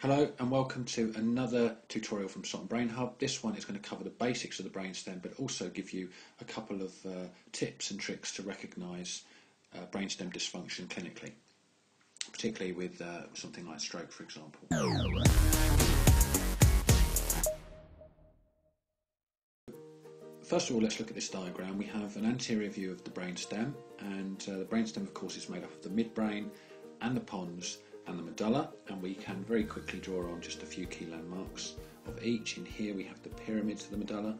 Hello and welcome to another tutorial from Soton Brain Hub. This one is going to cover the basics of the brainstem but also give you a couple of uh, tips and tricks to recognise uh, brainstem dysfunction clinically, particularly with uh, something like stroke for example. First of all, let's look at this diagram. We have an anterior view of the brainstem and uh, the brainstem of course is made up of the midbrain and the pons and the medulla and we can very quickly draw on just a few key landmarks of each. In here we have the pyramids of the medulla,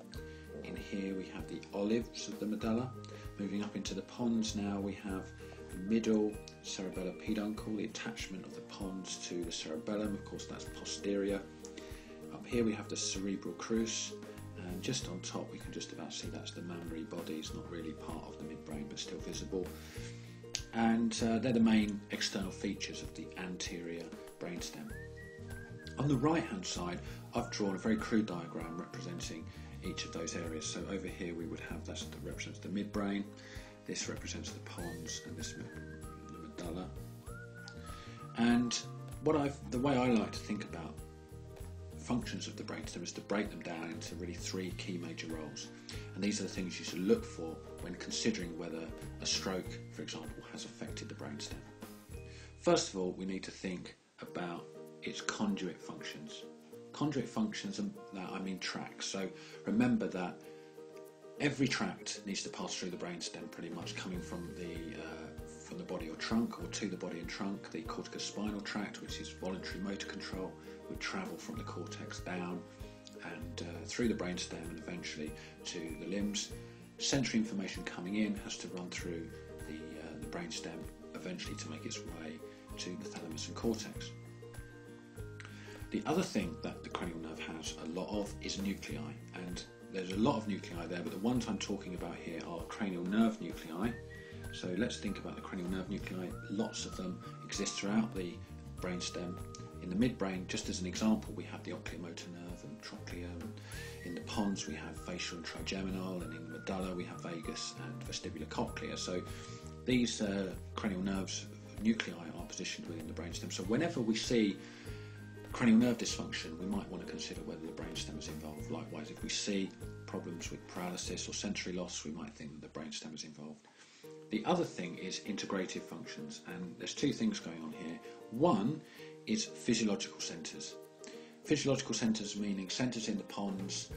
in here we have the olives of the medulla. Moving up into the pons now we have the middle cerebellar peduncle, the attachment of the pons to the cerebellum, of course that's posterior. Up here we have the cerebral crus and just on top we can just about see that's the mammary body, it's not really part of the midbrain but still visible and uh, they're the main external features of the anterior brainstem. On the right hand side, I've drawn a very crude diagram representing each of those areas. So over here we would have that that represents the midbrain, this represents the pons, and this the medulla. And what I've the way I like to think about functions of the brainstem is to break them down into really three key major roles. And these are the things you should look for when considering whether a stroke, for example, has affected the brainstem. First of all, we need to think about its conduit functions. Conduit functions, and I mean tracts. So remember that every tract needs to pass through the brainstem pretty much coming from the uh, from the body or trunk or to the body and trunk. The corticospinal tract, which is voluntary motor control, would travel from the cortex down and uh, through the brainstem and eventually to the limbs. Sensory information coming in has to run through the, uh, the brainstem eventually to make its way to the thalamus and cortex. The other thing that the cranial nerve has a lot of is nuclei, and there's a lot of nuclei there, but the ones I'm talking about here are cranial nerve nuclei. So let's think about the cranial nerve nuclei. Lots of them exist throughout the brainstem in the midbrain, just as an example, we have the oculomotor nerve and trochlear. In the pons, we have facial and trigeminal, and in the medulla, we have vagus and vestibulocochlear. So these uh, cranial nerves nuclei are positioned within the brainstem. So whenever we see cranial nerve dysfunction, we might want to consider whether the brainstem is involved. Likewise, if we see problems with paralysis or sensory loss, we might think that the brainstem is involved. The other thing is integrative functions, and there's two things going on here. One is physiological centres. Physiological centres meaning centres in the pons,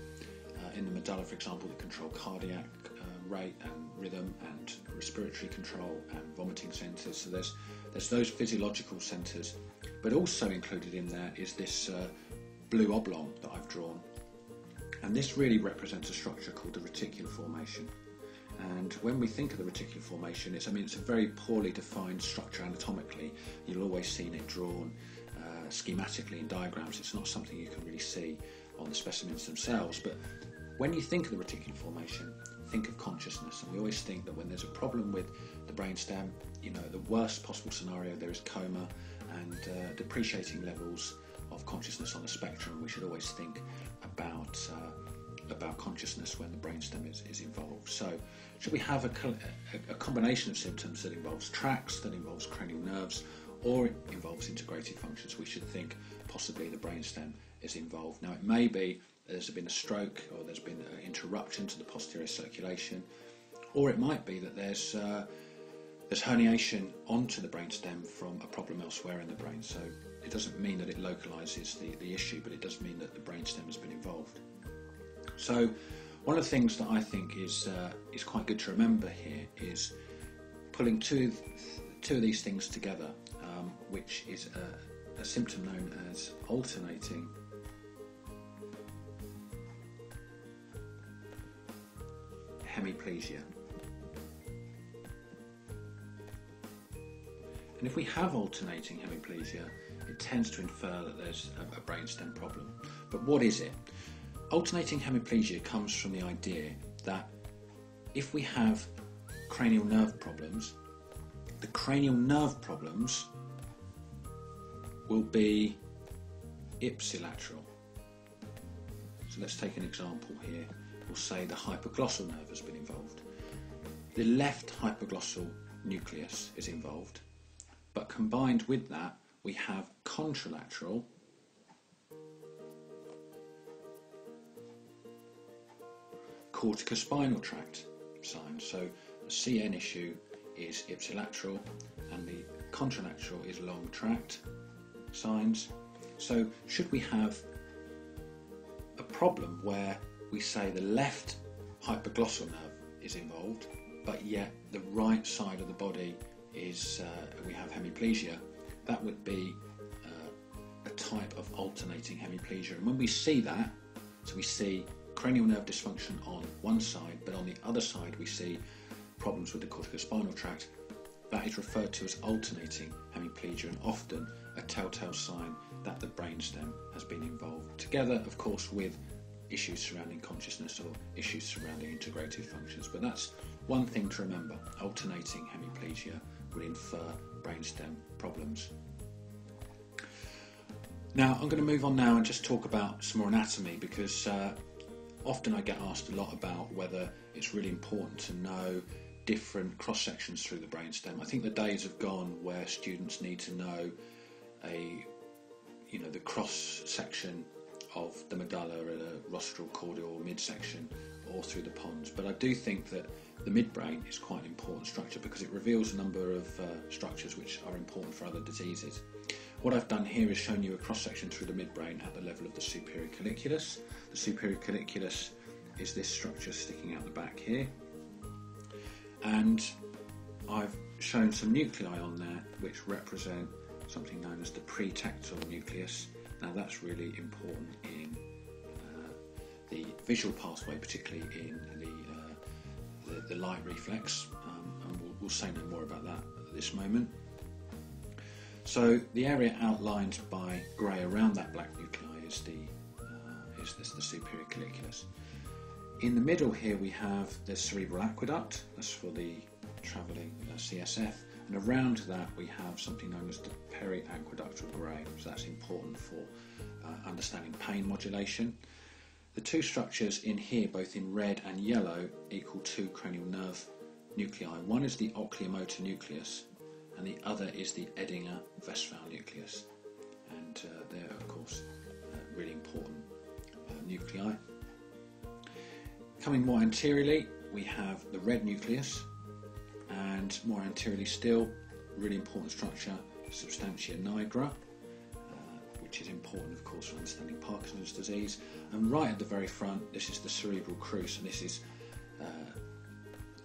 uh, in the medulla, for example, that control cardiac uh, rate and rhythm and respiratory control and vomiting centres. So there's there's those physiological centres, but also included in there is this uh, blue oblong that I've drawn, and this really represents a structure called the reticular formation. And when we think of the reticular formation, it's I mean it's a very poorly defined structure anatomically. You'll always see it drawn schematically in diagrams, it's not something you can really see on the specimens themselves. But when you think of the reticular formation, think of consciousness. And we always think that when there's a problem with the brainstem, you know, the worst possible scenario there is coma and uh, depreciating levels of consciousness on the spectrum. We should always think about uh, about consciousness when the brainstem is, is involved. So, should we have a, a, a combination of symptoms that involves tracts, that involves cranial nerves, or it involves integrated functions, we should think possibly the brainstem is involved. Now, it may be there's been a stroke or there's been an interruption to the posterior circulation, or it might be that there's uh, there's herniation onto the brainstem from a problem elsewhere in the brain. So it doesn't mean that it localizes the, the issue, but it does mean that the brainstem has been involved. So one of the things that I think is uh, is quite good to remember here is pulling two two of these things together um, which is a, a symptom known as alternating hemiplegia. And if we have alternating hemiplegia, it tends to infer that there's a, brainstem problem. But what is it? Alternating hemiplegia comes from the idea that if we have cranial nerve problems, the cranial nerve problems will be ipsilateral. So let's take an example here. We'll say the hypoglossal nerve has been involved. The left hypoglossal nucleus is involved, but combined with that, we have contralateral corticospinal tract signs. So the CN issue is ipsilateral and the contralateral is long tract signs. So should we have a problem where we say the left hypoglossal nerve is involved, but yet the right side of the body is uh, we have hemiplegia, that would be uh, a type of alternating hemiplegia. And when we see that, so we see cranial nerve dysfunction on one side, but on the other side we see problems with the corticospinal tract, that is referred to as alternating hemiplegia and often a telltale sign that the brainstem has been involved, together, of course, with issues surrounding consciousness or issues surrounding integrative functions. But that's one thing to remember alternating hemiplegia would infer brainstem problems. Now, I'm going to move on now and just talk about some more anatomy because uh, often I get asked a lot about whether it's really important to know different cross sections through the brainstem. I think the days have gone where students need to know a you know the cross section of the medulla at a rostral caudal midsection or through the pons. But I do think that the midbrain is quite an important structure because it reveals a number of uh, structures which are important for other diseases. What I've done here is shown you a cross section through the midbrain at the level of the superior colliculus. The superior colliculus is this structure sticking out the back here. And I've shown some nuclei on there which represent something known as the pretectal nucleus. Now that's really important in uh, the visual pathway, particularly in the, uh, the, light reflex, um, and we'll, we'll say no more about that at this moment. So the area outlined by grey around that black nuclei is the uh, is this the superior colliculus. In the middle here we have the cerebral aqueduct. That's for the travelling uh, CSF, and around that we have something known as the periaqueductal grey. So that's important for uh, understanding pain modulation. The two structures in here, both in red and yellow, equal two cranial nerve nuclei. One is the oculomotor nucleus, and the other is the Edinger Westphal nucleus. And uh, they're, of course, uh, really important uh, nuclei. Coming more anteriorly, we have the red nucleus, and more anteriorly still, really important structure, substantia nigra, which is important, of course, for understanding Parkinson's disease. And right at the very front, this is the cerebral crus, and this is uh,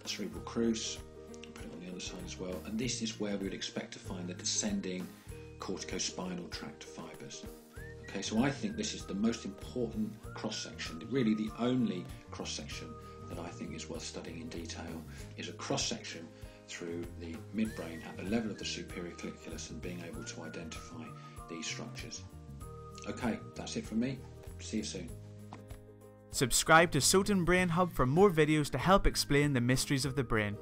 cerebral crus, Put it on the other side as well. And this is where we would expect to find the descending corticospinal tract fibres. Okay, so I think this is the most important cross section, really the only cross section that I think is worth studying in detail, is a cross section through the midbrain at the level of the superior colliculus and being able to identify these structures. Okay, that's it from me. See you soon. Subscribe to Soton Brain Hub for more videos to help explain the mysteries of the brain.